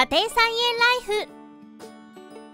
家庭菜園ライフ。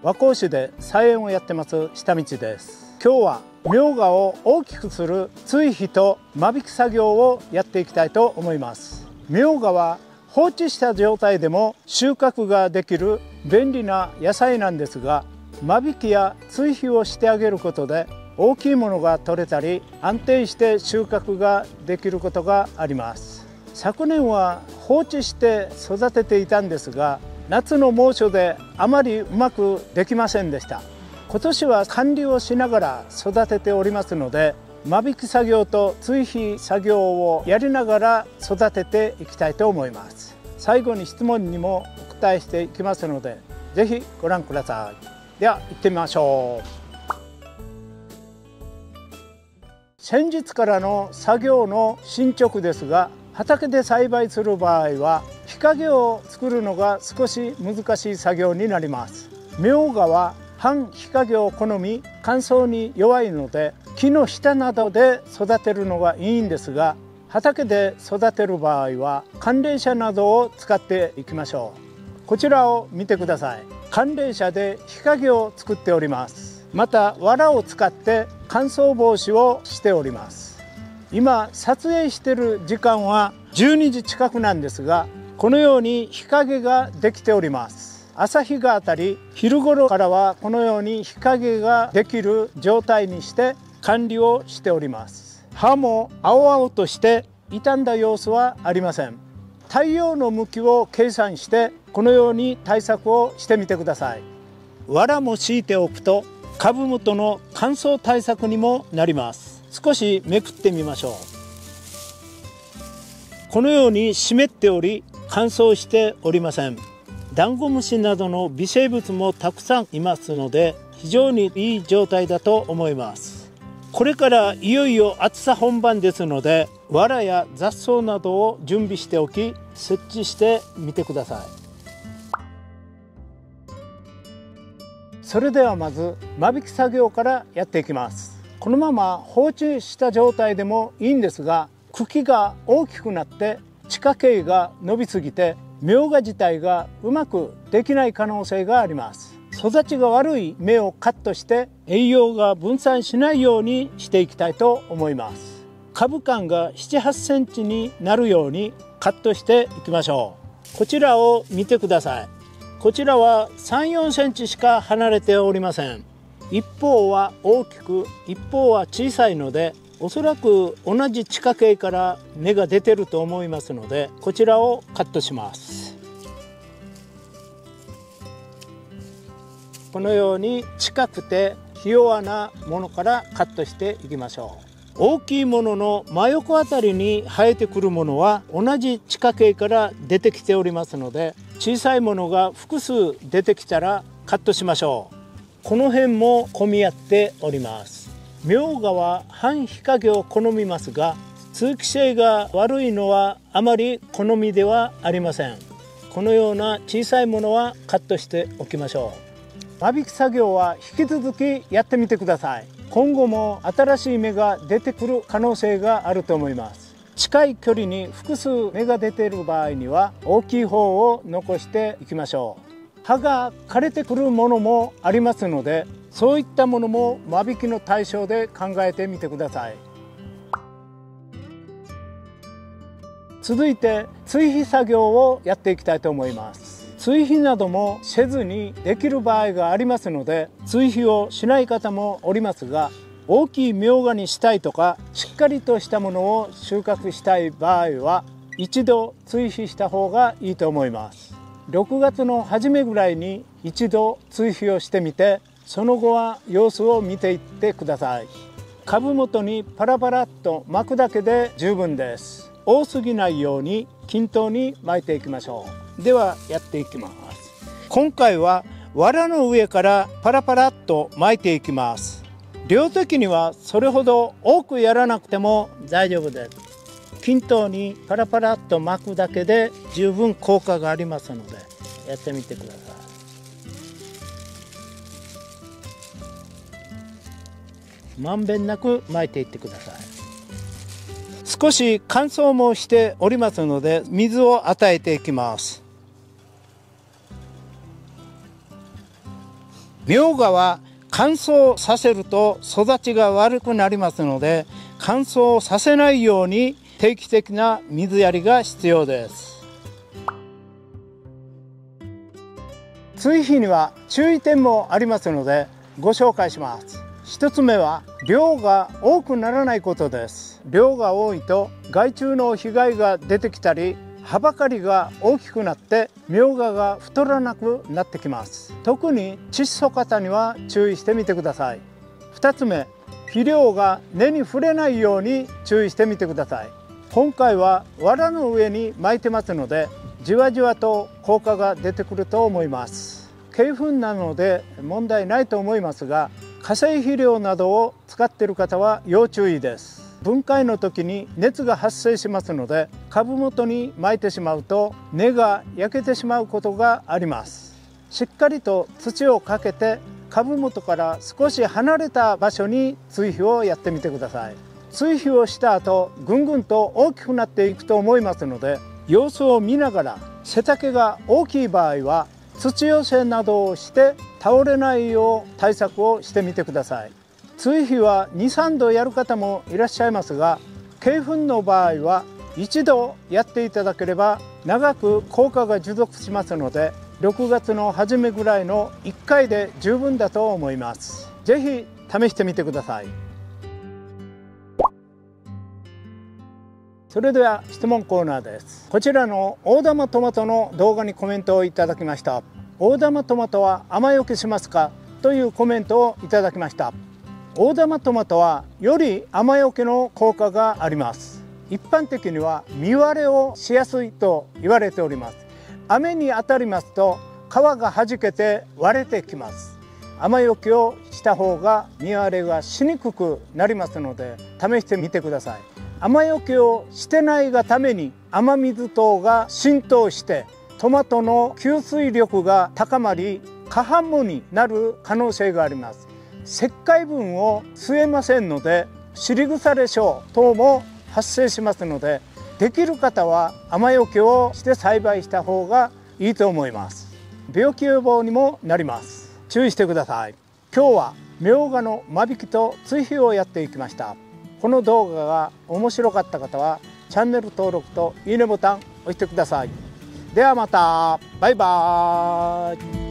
和光市で菜園をやってます下道です。今日はみょうがを大きくする追肥と間引き作業をやっていきたいと思います。みょうがは放置した状態でも収穫ができる便利な野菜なんですが間引きや追肥をしてあげることで大きいものが取れたり安定して収穫ができることがあります。昨年は放置して育てていたんですが夏の猛暑であまりうまくできませんでした。今年は管理をしながら育てておりますので間引き作業と追肥作業をやりながら育てていきたいと思います。最後に質問にもお答えしていきますのでぜひご覧ください。では行ってみましょう。先日からの作業の進捗ですが畑で栽培する場合は日陰を作るのが少し難しい作業になります。みょうがは半日陰を好み乾燥に弱いので木の下などで育てるのがいいんですが畑で育てる場合は寒冷車などを使っていきましょう。こちらを見てください。寒冷車で日陰を作っております。また藁を使って乾燥防止をしております。今撮影している時間は12時近くなんですがこのように日陰ができております。朝日が当たり昼頃からはこのように日陰ができる状態にして管理をしております。葉も青々として傷んだ様子はありません。太陽の向きを計算してこのように対策をしてみてください。藁も敷いておくと株元の乾燥対策にもなります。少しめくってみましょう。このように湿っており乾燥しておりません。ダンゴムシなどの微生物もたくさんいますので非常にいい状態だと思います。これからいよいよ暑さ本番ですので藁や雑草などを準備しておき設置してみてください。それではまず間引き作業からやっていきます。このまま放置した状態でもいいんですが茎が大きくなって地下茎が伸びすぎてみょうが自体がうまくできない可能性があります。育ちが悪い芽をカットして栄養が分散しないようにしていきたいと思います。株間が7、8センチになるようにカットしていきましょう。こちらを見てください。こちらは3、4センチしか離れておりません。一方は大きく一方は小さいのでおそらく同じ地下茎から根が出てると思いますのでこちらをカットします。このように近くてひ弱なものからカットしていきましょう。大きいものの真横あたりに生えてくるものは同じ地下茎から出てきておりますので小さいものが複数出てきたらカットしましょう。この辺も混み合っております。みょうがは半日陰を好みますが通気性が悪いのはあまり好みではありません。このような小さいものはカットしておきましょう。間引き作業は引き続きやってみてください。今後も新しい芽が出てくる可能性があると思います。近い距離に複数芽が出ている場合には大きい方を残していきましょう。葉が枯れてくるものもありますのでそういったものも間引きの対象で考えてみてください。続いて追肥作業をやっていきたいと思います。追肥などもせずにできる場合がありますので追肥をしない方もおりますが大きいみょうがにしたいとかしっかりとしたものを収穫したい場合は一度追肥した方がいいと思います。6月の初めぐらいに一度追肥をしてみてその後は様子を見ていってください。株元にパラパラっと巻くだけで十分です。多すぎないように均等に巻いていきましょう。ではやっていきます。今回は藁の上からパラパラっと巻いていきます。量的にはそれほど多くやらなくても大丈夫です。均等にパラパラっと巻くだけで十分効果がありますのでやってみてください。まんべんなく巻いていってください。少し乾燥もしておりますので水を与えていきます。みょうがは乾燥させると育ちが悪くなりますので乾燥させないように定期的な水やりが必要です。追肥には注意点もありますのでご紹介します。一つ目は量が多くならないことです。量が多いと害虫の被害が出てきたり葉ばかりが大きくなってみょうがが太らなくなってきます。特に窒素型には注意してみてください。2つ目肥料が根に触れないように注意してみてください。今回は藁の上に巻いてますのでじわじわと効果が出てくると思います。鶏粉なので問題ないと思いますが化成肥料などを使っている方は要注意です。分解の時に熱が発生しますので株元に巻いてしまうと根が焼けてしまうことがあります。しっかりと土をかけて株元から少し離れた場所に追肥をやってみてください。追肥をした後ぐんぐんと大きくなっていくと思いますので様子を見ながら背丈が大きい場合は土寄せなどをして倒れないよう対策をしてみてください。追肥は23度やる方もいらっしゃいますが鶏粉の場合は一度やっていただければ長く効果が持続しますので6月の初めぐらいの1回で十分だと思います。是非試してみてください。それでは質問コーナーです。こちらの大玉トマトの動画にコメントをいただきました。大玉トマトは甘よけしますか？というコメントをいただきました。大玉トマトはより雨よけの効果があります。一般的には見割れをしやすいと言われております。雨に当たりますと皮が弾けて割れてきます。雨よけをした方が見割れがしにくくなりますので試してみてください。雨よけをしてないがために雨水等が浸透してトマトの吸水力が高まり過半無になる可能性があります。石灰分を吸えませんので尻腐れ症等も発生しますのでできる方は雨よけをして栽培した方がいいと思います。病気予防にもなります。注意してください。今日はみょうがの間引きと追肥をやっていきました。この動画が面白かった方はチャンネル登録といいねボタン押してください。ではまた。バイバーイ。